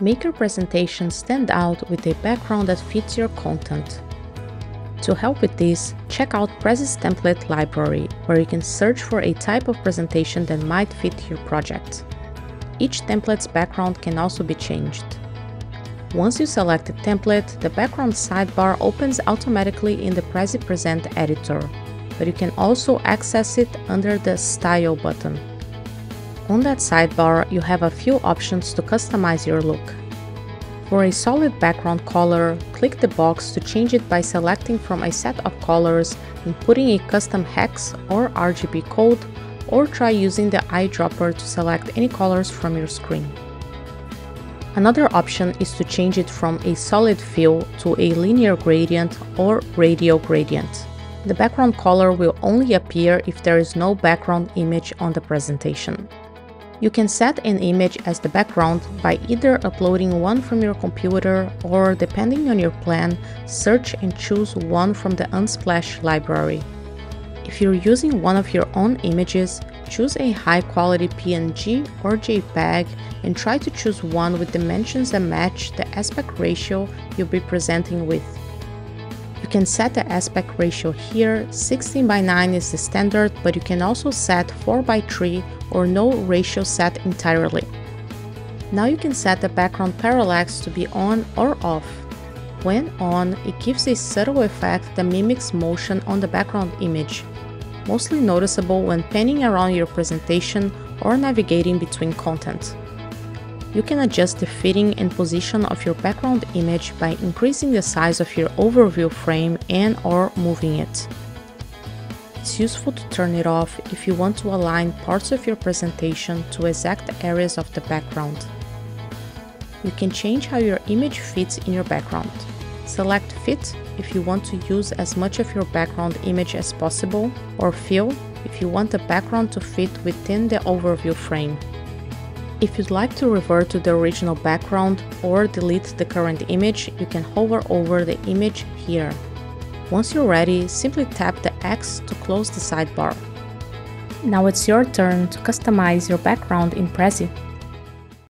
Make your presentation stand out with a background that fits your content. To help with this, check out Prezi's template library, where you can search for a type of presentation that might fit your project. Each template's background can also be changed. Once you select a template, the background sidebar opens automatically in the Prezi Present editor, but you can also access it under the Style button. On that sidebar, you have a few options to customize your look. For a solid background color, click the box to change it by selecting from a set of colors and putting a custom hex or RGB code, or try using the eyedropper to select any colors from your screen. Another option is to change it from a solid fill to a linear gradient or radial gradient. The background color will only appear if there is no background image on the presentation. You can set an image as the background by either uploading one from your computer or, depending on your plan, search and choose one from the Unsplash library. If you're using one of your own images, choose a high quality PNG or JPEG and try to choose one with dimensions that match the aspect ratio you'll be presenting with. You can set the aspect ratio here, 16 by 9 is the standard, but you can also set 4 by 3 or no ratio set entirely. Now you can set the background parallax to be on or off. When on, it gives a subtle effect that mimics motion on the background image, mostly noticeable when panning around your presentation or navigating between content. You can adjust the fitting and position of your background image by increasing the size of your overview frame and or moving it. It's useful to turn it off if you want to align parts of your presentation to exact areas of the background. You can change how your image fits in your background. Select Fit if you want to use as much of your background image as possible, or Fill if you want the background to fit within the overview frame. If you'd like to revert to the original background or delete the current image, you can hover over the image here. Once you're ready, simply tap the X to close the sidebar. Now it's your turn to customize your background in Prezi.